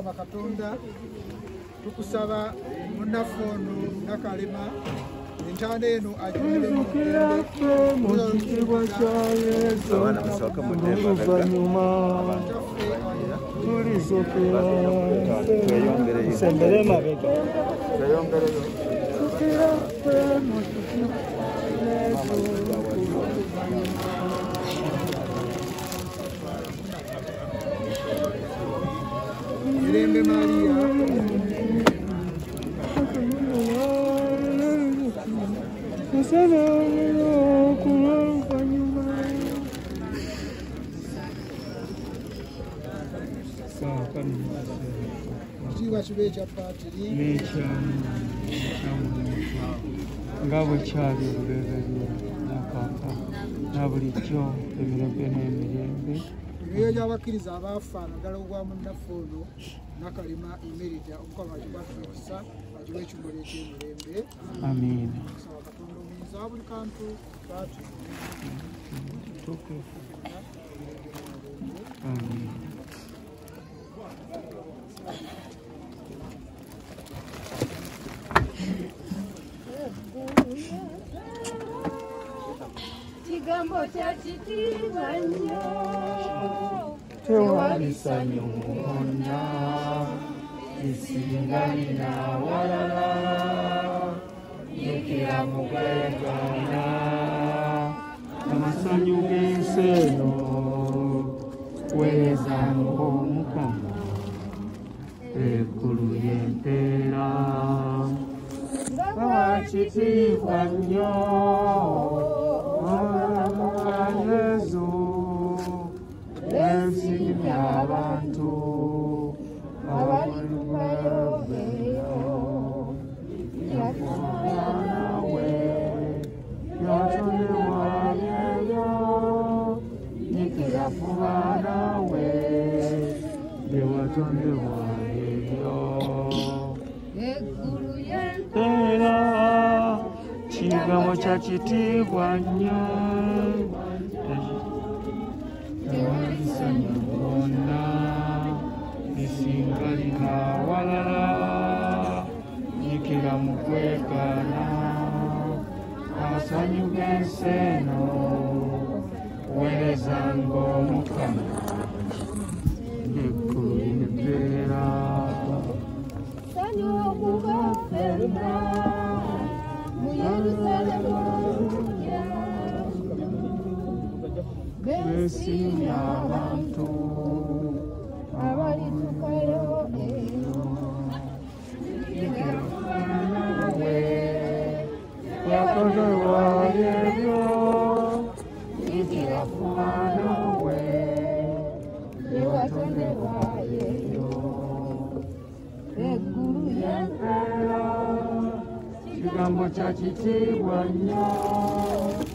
mukama katonda tukusaba munnaffe ono nakalema entaana eno mu kitiibwa kya yesu oluvannyuma tulisokera nsembere mabega mirembe ekitiibwa kibe ekya paatiri nga bwe kyali olubereberye nakaka na bulijjo emirembe. N'emirembe emyoyo gy'abakkiriza abaafa naddala ogwa munnaffe ono nakalema emerita omukama akibatukisa akiba ekimuli ekyemirembe amiina saba katonda omuyinza wa buli kantu paati tukufu kitiibwa nnyo tewalisanyu wonna isingalina walala yekera mu kwegaana amasanyu g'ensi eno weezanga omukama eggulu y'empeera wakitiibwa nnyo olwa yesu ensimbi abantu abalimubayobeyo yakubaanawe yatonewayeyo nyikira kubaanawe yewatondewayeyo eggulu y'ente era kigambo kya kitiibwa nnyo tewalisanyu bwonna lisingalina walala nyikira mu kwegaana amasanyu g'ensi beesiimye abantu abalitukayo eyo we yakozewa ebyo ikirafuana we ewatondebwayeyo eggulu y'empeera kigambo kya kitiibwa nnyo